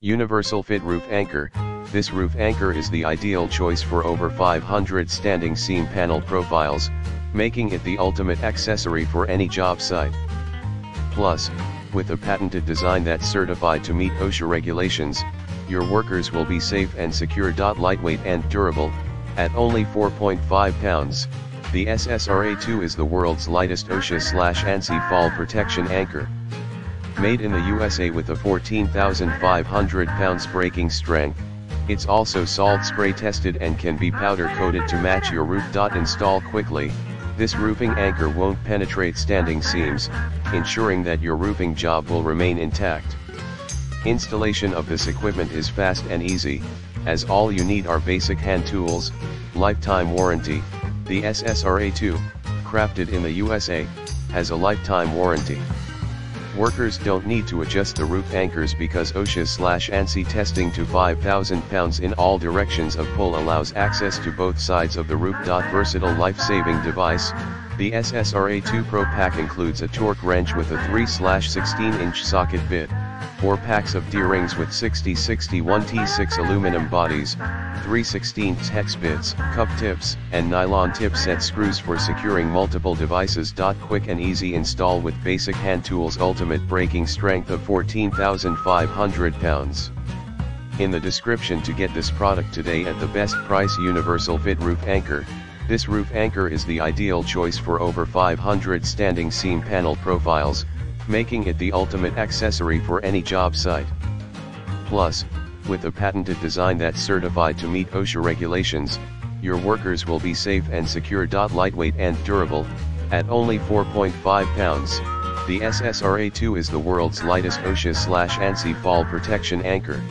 Universal Fit Roof Anchor, this roof anchor is the ideal choice for over 500 standing seam panel profiles, making it the ultimate accessory for any job site. Plus, with a patented design that's certified to meet OSHA regulations, your workers will be safe and secure. Lightweight and durable, at only 4.5 pounds, the SSRA2 is the world's lightest OSHA-ANSI fall protection anchor. Made in the USA with a 14,500 pounds breaking strength, it's also salt spray tested and can be powder coated to match your roof. Install quickly, this roofing anchor won't penetrate standing seams, ensuring that your roofing job will remain intact. Installation of this equipment is fast and easy, as all you need are basic hand tools, lifetime warranty, the SSRA2, crafted in the USA, has a lifetime warranty. Workers don't need to adjust the roof anchors because OSHA-ANSI testing to 5,000 pounds in all directions of pull allows access to both sides of the roof. Versatile life-saving device, the SSRA2 Pro Pack includes a torque wrench with a 3-16 inch socket bit, 4 packs of D-rings with 6061 T6 aluminum bodies, 316 hex bits, cup tips, and nylon tip set screws for securing multiple devices. Quick and easy install with basic hand tools ultimate breaking strength of 14,500 pounds. In the description to get this product today at the best price Universal Fit Roof Anchor, this roof anchor is the ideal choice for over 500 standing seam panel profiles, making it the ultimate accessory for any job site. Plus, with a patented design that's certified to meet OSHA regulations, your workers will be safe and secure. Lightweight and durable, at only 4.5 pounds, the SSRA2 is the world's lightest OSHA-ANSI fall protection anchor.